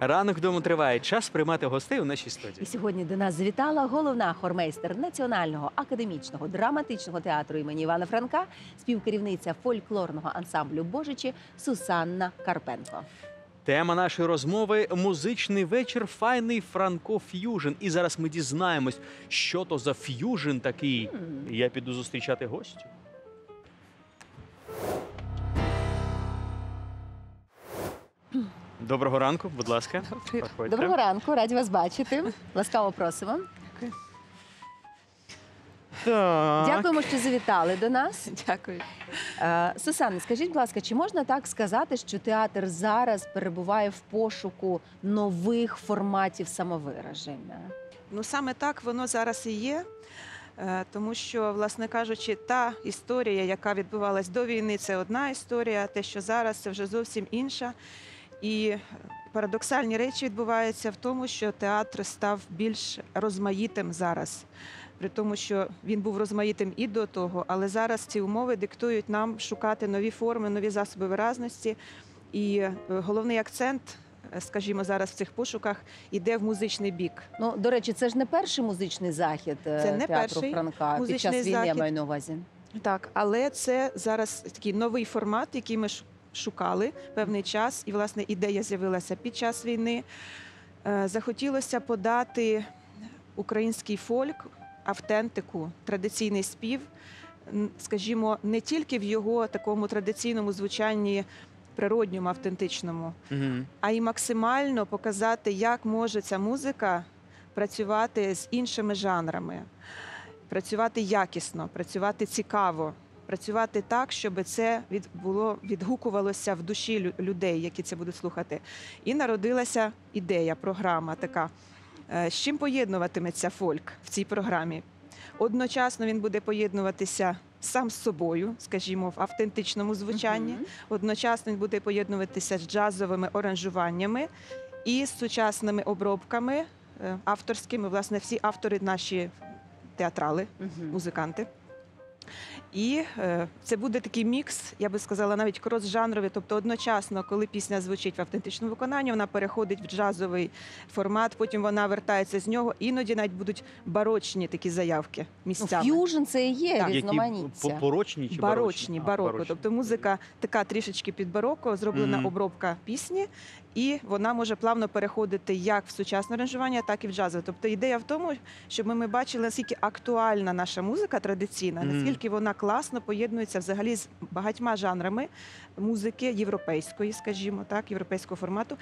Ранок вдома триває. Час приймати гостей у нашій студії. І сьогодні до нас завітала головна хормейстер Національного академічного драматичного театру імені Івана Франка, співкерівниця фольклорного ансамблю Божичі Сусанна Карпенко. Тема нашої розмови музичний вечір файний Франко Ф'южн. І зараз ми дізнаємось, що то за ф'южн такий. Я піду зустрічати гостю. Доброго ранку, будь ласка. Проходьте. Доброго ранку, раді вас бачити. Ласкаво просимо. Так. Дякуємо, що завітали до нас. Дякую. Е, Сусанна, скажіть, будь ласка, чи можна так сказати, що театр зараз перебуває в пошуку нових форматів самовираження? Ну саме так воно зараз і є. е, Тому що, власне кажучи, та історія, яка відбувалась до війни, це одна історія. Те, що зараз, це вже зовсім інша. І парадоксальні речі відбуваються в тому, що театр став більш розмаїтим зараз. При тому, що він був розмаїтим і до того, але зараз ці умови диктують нам шукати нові форми, нові засоби виразності. І е, головний акцент, е, скажімо, зараз в цих пошуках іде в музичний бік. Ну, до речі, це ж не перший музичний захід е, Це не театру перший Франка під час війни, я захід. маю на увазі. Так, але це зараз такий новий формат, який ми шукали певний час, і власне ідея з'явилася під час війни. Е, Захотілося подати український фольк, автентику, традиційний спів, скажімо, не тільки в його такому традиційному звучанні природньому, автентичному, Мгм. а й максимально показати, як може ця музика працювати з іншими жанрами, працювати якісно, працювати цікаво, працювати так, щоб це від, було відгукувалося в душі лю- людей, які це будуть слухати. І народилася ідея, програма така. Е, З чим поєднуватиметься фольк в цій програмі? Одночасно він буде поєднуватися сам з собою, скажімо, в автентичному звучанні. Одночасно він буде поєднуватися з джазовими оранжуваннями і з сучасними обробками е, авторськими. Власне, всі автори наші театрали, музиканти. І е, це буде такий мікс, я би сказала, навіть крос-жанровий. Тобто одночасно, коли пісня звучить в автентичному виконанні, вона переходить в джазовий формат, потім вона вертається з нього. Іноді навіть будуть барочні такі заявки Ну, місцями. ф'южн це і є Так. Які порочні чи барочні, А, бароко. Тобто музика така трішечки під бароко, зроблена Мгм. обробка пісні, і вона може плавно переходити як в сучасне аранжування, так і в джазове. Тобто ідея в тому, щоб ми бачили, наскільки актуальна наша музика традиційна, наскільки вона класно поєднується взагалі з багатьма жанрами музики європейської, скажімо так, європейського формату.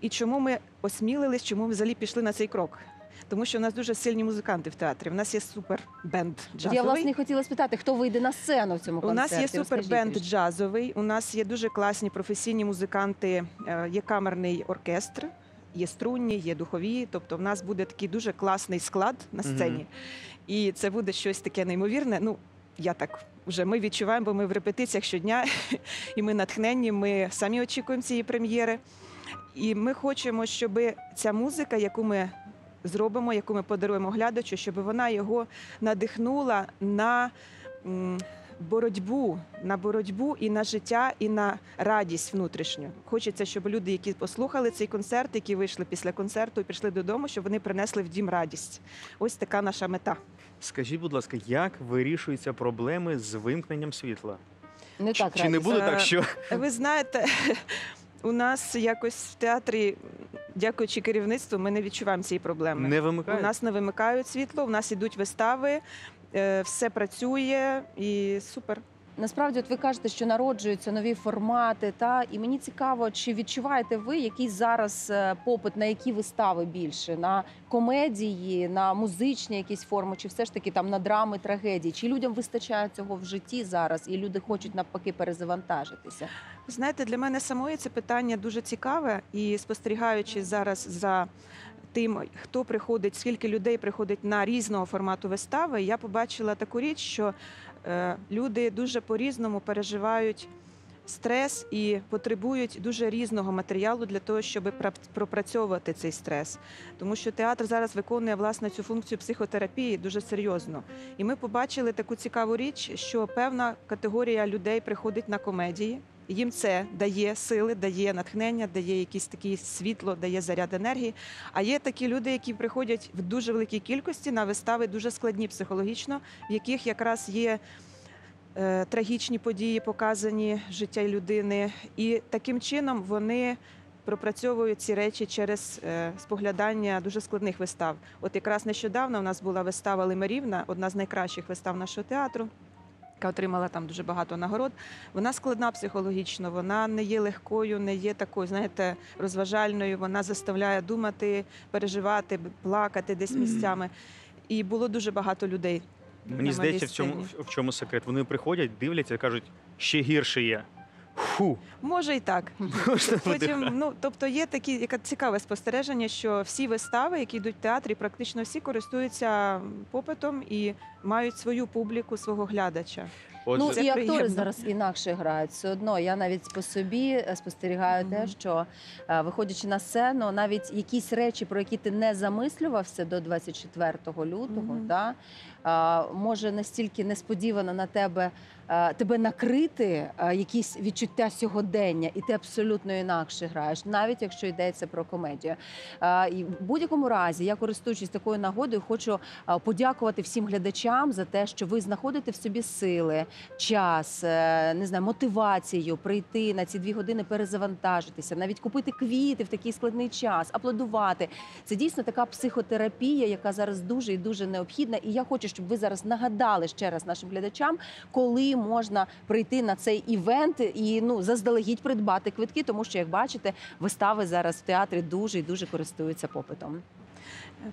І чому ми осмілились, чому ми взагалі пішли на цей крок? Тому що у нас дуже сильні музиканти в театрі. У нас є супер бенд джазовий. Я власне хотіла спитати, хто вийде на сцену в цьому У нас є супербенд джазовий. У нас є дуже класні професійні музиканти. е, Є камерний оркестр, є струнні, є духові. Тобто, в нас буде такий дуже класний склад на сцені, і це буде щось таке неймовірне. Ну я так вже ми відчуваємо, бо ми в репетиціях щодня, і ми натхненні. Ми самі очікуємо цієї прем'єри. І ми хочемо, щоб ця музика, яку ми зробимо, яку ми подаруємо глядачу, щоб вона його надихнула на боротьбу, на боротьбу і на життя, і на радість внутрішню. Хочеться, щоб люди, які послухали цей концерт, які вийшли після концерту і пішли додому, щоб вони принесли в дім радість. Ось така наша мета. Скажіть, будь ласка, як вирішуються проблеми з вимкненням світла? Не так Чи не буде так, що Ви знаєте, у нас якось в театрі, дякуючи керівництву, ми не відчуваємо цієї проблеми. не У нас не вимикають світло, у нас ідуть вистави, е, все працює і супер. Насправді, от ви кажете, що народжуються нові формати, та і мені цікаво, чи відчуваєте ви якийсь зараз е, попит на які вистави більше? На комедії, на музичні якісь форми, чи все ж таки там на драми, трагедії? Чи людям вистачає цього в житті зараз, і люди хочуть навпаки перезавантажитися? Знаєте, для мене самої це питання дуже цікаве, і спостерігаючи зараз за тим, хто приходить, скільки людей приходить на різного формату вистави, я побачила таку річ, що е, люди дуже по-різному переживають стрес і потребують дуже різного матеріалу для того, щоб пропрацьовувати цей стрес. Тому що театр зараз виконує власне цю функцію психотерапії дуже серйозно. І ми побачили таку цікаву річ, що певна категорія людей приходить на комедії. Їм це дає сили, дає натхнення, дає якісь такі світло, дає заряд енергії. А є такі люди, які приходять в дуже великій кількості на вистави, дуже складні психологічно, в яких якраз є е, трагічні події, показані життя людини. І таким чином вони пропрацьовують ці речі через е, споглядання дуже складних вистав. От якраз нещодавно у нас була вистава Лимарівна, одна з найкращих вистав нашого театру. Яка отримала там дуже багато нагород. Вона складна психологічно, вона не є легкою, не є такою, знаєте, розважальною. Вона заставляє думати, переживати, плакати десь місцями. І було дуже багато людей. Мені здається, в цьому в чому секрет. Вони приходять, дивляться кажуть, ще гірше є. Фу, Може і так. можна Потім, ну тобто є такі яке цікаве спостереження, що всі вистави, які йдуть в театрі, практично всі користуються попитом і мають свою публіку, свого глядача. Отже, Ну Це і актори приємно. зараз інакше грають. Все одно я навіть по собі е, спостерігаю те, що е, виходячи на сцену, навіть якісь речі, про які ти не замислювався до 24 лютого, Мгм. та е, може настільки несподівано на тебе тебе накрити якісь відчуття сьогодення, і ти абсолютно інакше граєш, навіть якщо йдеться про комедію. І в будь-якому разі, я користуючись такою нагодою, хочу подякувати всім глядачам за те, що ви знаходите в собі сили, час, е, не знаю, мотивацію прийти на ці дві години, перезавантажитися, навіть купити квіти в такий складний час, аплодувати. Це дійсно така психотерапія, яка зараз дуже і дуже необхідна. І я хочу, щоб ви зараз нагадали ще раз нашим глядачам, коли можна прийти на цей івент і ну заздалегідь придбати квитки, тому що, як бачите, вистави зараз в театрі дуже і дуже користуються попитом.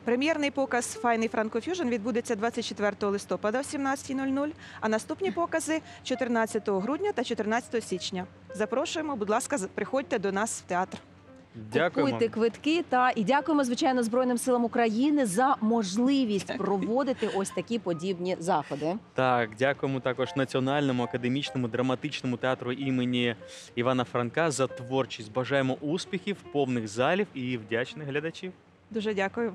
Прем'єрний показ Файний Франкофюжн відбудеться 24 листопада в 17.00, а наступні покази 14 грудня та 14 січня. Запрошуємо, будь ласка, приходьте до нас в театр. Дякуємо. Купуйте квитки та і дякуємо звичайно Збройним силам України за можливість проводити ось такі подібні заходи. Так, дякуємо також Національному академічному драматичному театру імені Івана Франка за творчість. Бажаємо успіхів, повних залів і вдячних глядачів. Дуже дякую.